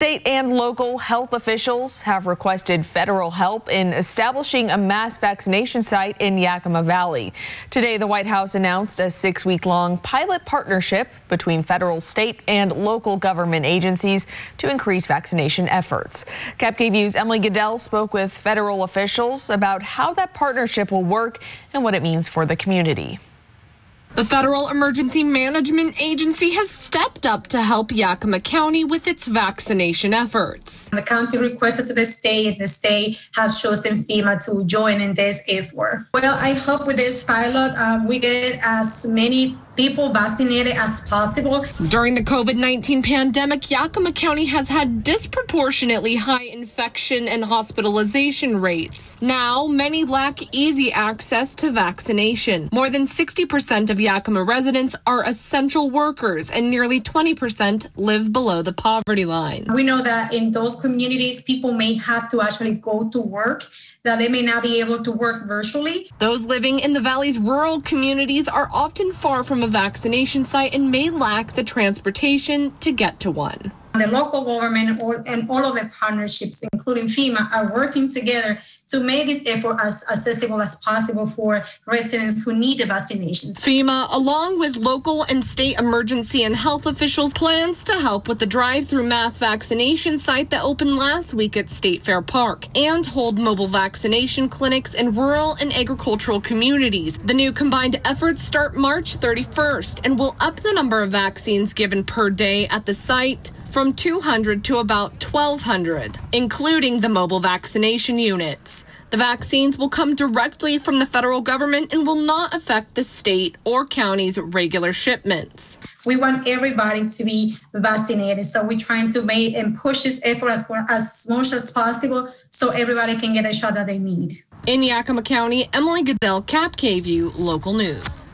State and local health officials have requested federal help in establishing a mass vaccination site in Yakima Valley. Today, the White House announced a six week long pilot partnership between federal, state, and local government agencies to increase vaccination efforts. KAPP KVEW's Emily Goodell spoke with federal officials about how that partnership will work and what it means for the community. The Federal Emergency Management Agency has stepped up to help Yakima County with its vaccination efforts. The county requested to the state, and the state has chosen FEMA to join in this effort. Well, I hope with this pilot, uh, we get as many people vaccinated as possible. During the COVID 19 pandemic, Yakima County has had disproportionately high infection and hospitalization rates. Now, many lack easy access to vaccination. More than 60% of Yakima residents are essential workers, and nearly 20% live below the poverty line. We know that in those communities, people may have to actually go to work that they may not be able to work virtually. Those living in the valley's rural communities are often far from a vaccination site and may lack the transportation to get to one. The local government and all of the partnerships, including FEMA, are working together to make this effort as accessible as possible for residents who need the vaccinations. FEMA, along with local and state emergency and health officials, plans to help with the drive-through mass vaccination site that opened last week at State Fair Park and hold mobile vaccination clinics in rural and agricultural communities. The new combined efforts start March 31st and will up the number of vaccines given per day at the site from 200 to about 1,200, including the mobile vaccination units. The vaccines will come directly from the federal government and will not affect the state or county's regular shipments. We want everybody to be vaccinated, so we're trying to make and push this effort as, as much as possible so everybody can get a shot that they need. In Yakima County, Emily Goodell, KAPP KVEW, local news.